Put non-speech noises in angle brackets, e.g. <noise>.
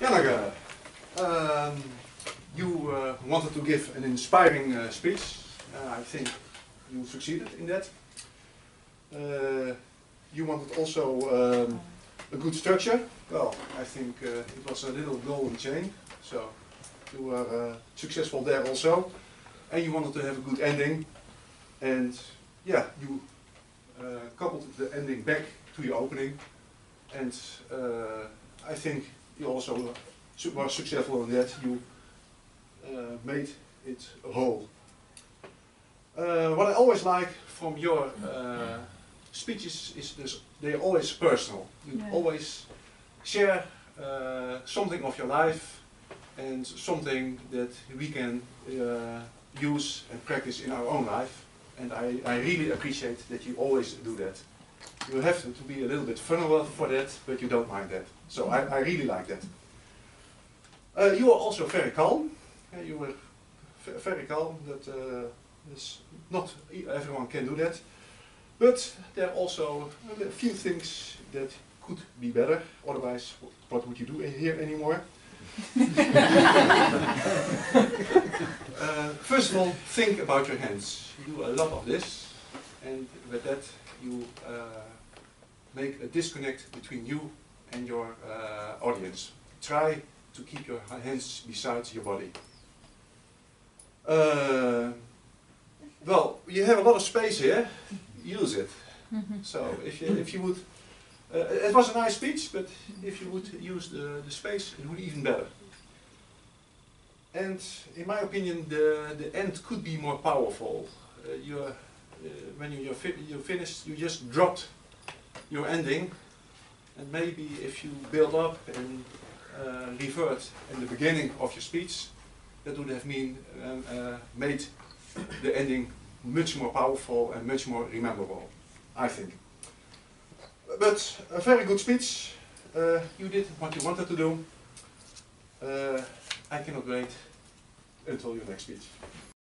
Janneke, um, you uh, wanted to give an inspiring uh, speech. Uh, I think you succeeded in that. Uh, you wanted also um, a good structure. Well, I think uh, it was a little golden chain, so you were uh, successful there also. And you wanted to have a good ending, and yeah, you coupled the ending back to your opening, and I think you also were successful in that. You uh, made it whole. Uh, what I always like from your uh, speeches is this, they're always personal. You Yeah. always share uh, something of your life and something that we can uh, use and practice in our own life. And I, I really appreciate that you always do that. You have to be a little bit vulnerable for that, but you don't mind that. So I, I really like that. Uh, you are also very calm. Uh, you were very calm. That uh, is not everyone can do that. But there are also a few things that could be better. Otherwise, what would you do here anymore? <laughs> Uh, first of all, think about your hands. You do a lot of this, and with that, you uh, make a disconnect between you and your uh, audience. Try to keep your hands beside your body. Uh, well, you have a lot of space here. Use it. <laughs> So if you if you would, uh, it was a nice speech, but if you would use the, the space, it would be even better. And in my opinion, the the end could be more powerful. Uh, you uh, when you fi- you finished, you just dropped your ending, and maybe if you build up and uh, revert in the beginning of your speech, that would have mean um, uh, made the ending much more powerful and much more rememberable. I think. But a very good speech. Uh, you did what you wanted to do. Uh, I cannot wait until your next speech.